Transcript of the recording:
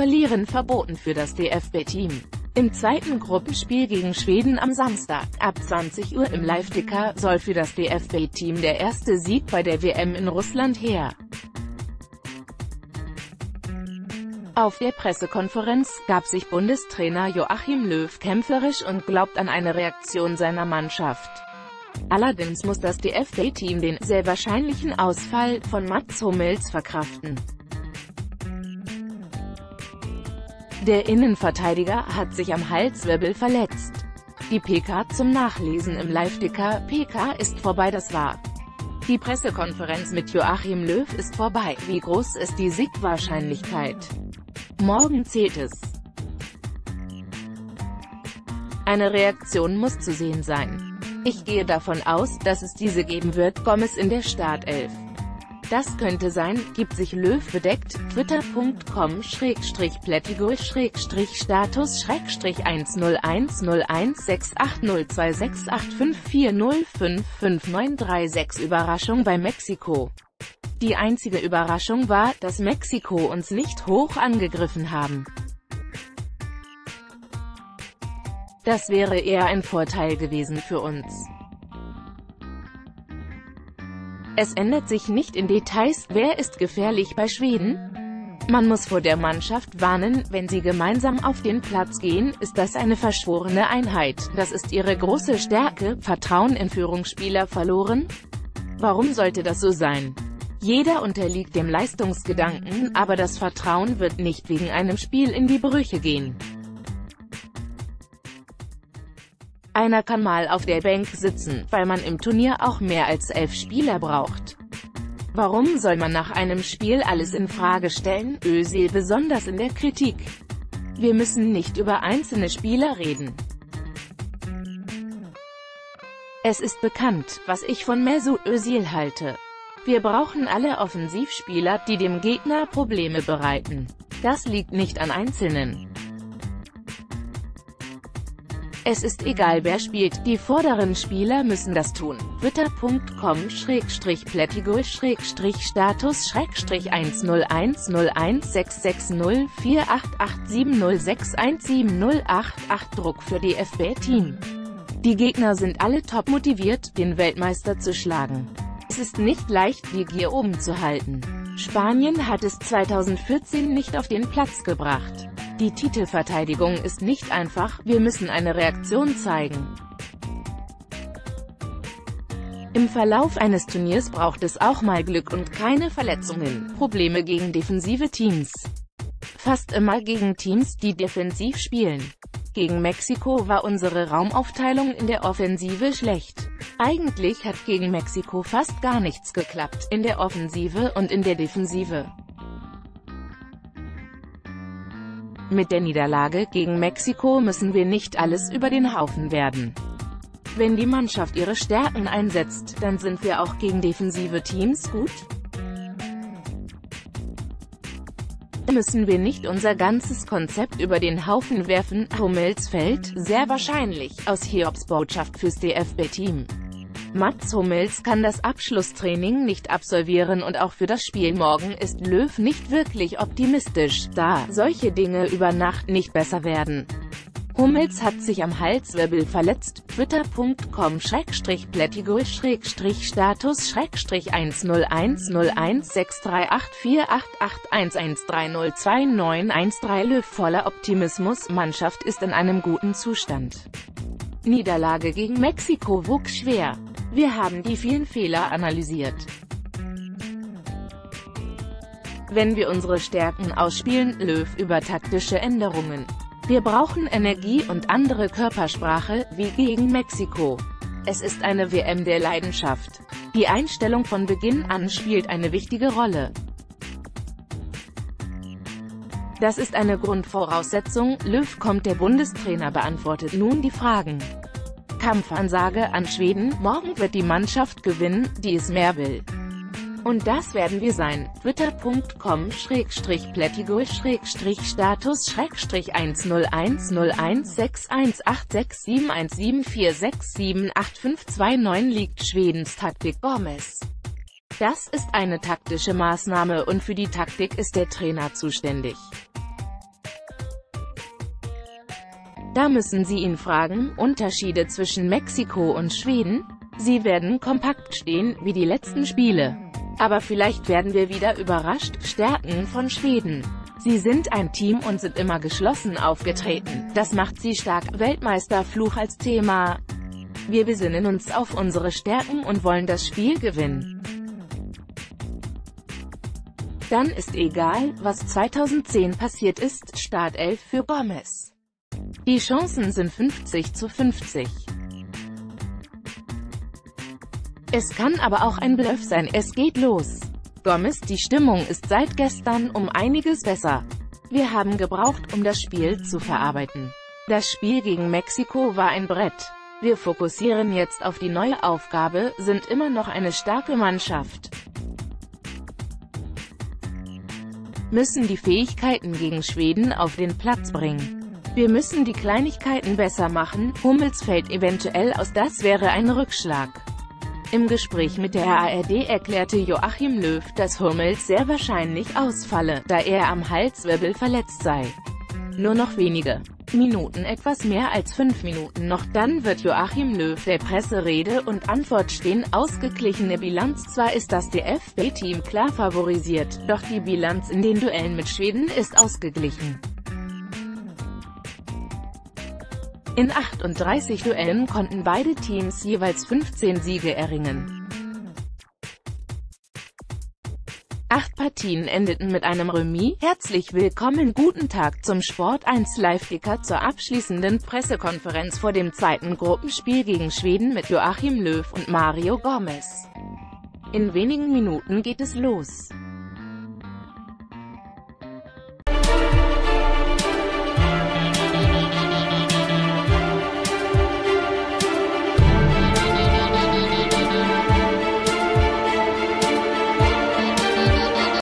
Verlieren verboten für das DFB-Team. Im zweiten Gruppenspiel gegen Schweden am Samstag, ab 20 Uhr im Live-Ticker, soll für das DFB-Team der erste Sieg bei der WM in Russland her. Auf der Pressekonferenz gab sich Bundestrainer Joachim Löw kämpferisch und glaubt an eine Reaktion seiner Mannschaft. Allerdings muss das DFB-Team den sehr wahrscheinlichen Ausfall von Mats Hummels verkraften. Der Innenverteidiger hat sich am Halswirbel verletzt. Die PK zum Nachlesen im Live-Dicker, PK ist vorbei das war. Die Pressekonferenz mit Joachim Löw ist vorbei, wie groß ist die Siegwahrscheinlichkeit? Morgen zählt es. Eine Reaktion muss zu sehen sein. Ich gehe davon aus, dass es diese geben wird, Gomez in der Startelf. Das könnte sein, gibt sich Löw bedeckt, twitter.com schrägstrich plättigo schrägstrich status schrägstrich 1010168026854055936 Überraschung bei Mexiko. Die einzige Überraschung war, dass Mexiko uns nicht hoch angegriffen haben. Das wäre eher ein Vorteil gewesen für uns. Es ändert sich nicht in Details, wer ist gefährlich bei Schweden? Man muss vor der Mannschaft warnen, wenn sie gemeinsam auf den Platz gehen, ist das eine verschworene Einheit. Das ist ihre große Stärke, Vertrauen in Führungsspieler verloren? Warum sollte das so sein? Jeder unterliegt dem Leistungsgedanken, aber das Vertrauen wird nicht wegen einem Spiel in die Brüche gehen. Einer kann mal auf der Bank sitzen, weil man im Turnier auch mehr als elf Spieler braucht. Warum soll man nach einem Spiel alles in Frage stellen, Özil besonders in der Kritik? Wir müssen nicht über einzelne Spieler reden. Es ist bekannt, was ich von Mesut Özil halte. Wir brauchen alle Offensivspieler, die dem Gegner Probleme bereiten. Das liegt nicht an Einzelnen. Es ist egal wer spielt, die vorderen Spieler müssen das tun. twitter.com-plättigol-status 101-016604887061708 Druck für DFB-Team. Die Gegner sind alle top motiviert, den Weltmeister zu schlagen. Es ist nicht leicht, die Gier oben zu halten. Spanien hat es 2014 nicht auf den Platz gebracht. Die Titelverteidigung ist nicht einfach, wir müssen eine Reaktion zeigen. Im Verlauf eines Turniers braucht es auch mal Glück und keine Verletzungen, Probleme gegen defensive Teams. Fast immer gegen Teams, die defensiv spielen. Gegen Mexiko war unsere Raumaufteilung in der Offensive schlecht. Eigentlich hat gegen Mexiko fast gar nichts geklappt, in der Offensive und in der Defensive. Mit der Niederlage gegen Mexiko müssen wir nicht alles über den Haufen werden. Wenn die Mannschaft ihre Stärken einsetzt, dann sind wir auch gegen defensive Teams gut. Müssen wir nicht unser ganzes Konzept über den Haufen werfen, Hummels fällt, sehr wahrscheinlich, aus Hiobs Botschaft fürs DFB-Team. Mats Hummels kann das Abschlusstraining nicht absolvieren und auch für das Spiel morgen ist Löw nicht wirklich optimistisch, da solche Dinge über Nacht nicht besser werden. Hummels hat sich am Halswirbel verletzt, twitter.com-plättigol-status 101-01638488113 Löw voller Optimismus, Mannschaft ist in einem guten Zustand. Niederlage gegen Mexiko wuchs schwer. Wir haben die vielen Fehler analysiert. Wenn wir unsere Stärken ausspielen, Löw über taktische Änderungen. Wir brauchen Energie und andere Körpersprache, wie gegen Mexiko. Es ist eine WM der Leidenschaft. Die Einstellung von Beginn an spielt eine wichtige Rolle. Das ist eine Grundvoraussetzung, Löw kommt der Bundestrainer beantwortet nun die Fragen. Kampfansage an Schweden, morgen wird die Mannschaft gewinnen, die es mehr will. Und das werden wir sein. twitter.com-plättigol-status 101-016866717467859 liegt Schwedens Taktik Gomez. Das ist eine taktische Maßnahme und für die Taktik ist der Trainer zuständig. Da müssen Sie ihn fragen, Unterschiede zwischen Mexiko und Schweden? Sie werden kompakt stehen, wie die letzten Spiele. Aber vielleicht werden wir wieder überrascht, Stärken von Schweden. Sie sind ein Team und sind immer geschlossen aufgetreten. Das macht sie stark. Weltmeisterfluch als Thema. Wir besinnen uns auf unsere Stärken und wollen das Spiel gewinnen. Dann ist egal, was 2010 passiert ist, Startelf für Gomez. Die Chancen sind 50 zu 50. Es kann aber auch ein Bluff sein, es geht los. Gomez, die Stimmung ist seit gestern um einiges besser. Wir haben gebraucht, um das Spiel zu verarbeiten. Das Spiel gegen Mexiko war ein Brett. Wir fokussieren jetzt auf die neue Aufgabe, sind immer noch eine starke Mannschaft. Müssen die Fähigkeiten gegen Schweden auf den Platz bringen. Wir müssen die Kleinigkeiten besser machen, Hummels fällt eventuell aus, das wäre ein Rückschlag. Im Gespräch mit der ARD erklärte Joachim Löw, dass Hummels sehr wahrscheinlich ausfalle, da er am Halswirbel verletzt sei. Nur noch wenige Minuten, etwas mehr als fünf Minuten noch, dann wird Joachim Löw der Presse Rede und Antwort stehen. Ausgeglichene Bilanz Zwar ist das DFB-Team klar favorisiert, doch die Bilanz in den Duellen mit Schweden ist ausgeglichen. In 38 Duellen konnten beide Teams jeweils 15 Siege erringen. Acht Partien endeten mit einem Remis. Herzlich willkommen, guten Tag zum Sport 1 Live-Ticker zur abschließenden Pressekonferenz vor dem zweiten Gruppenspiel gegen Schweden mit Joachim Löw und Mario Gomez. In wenigen Minuten geht es los.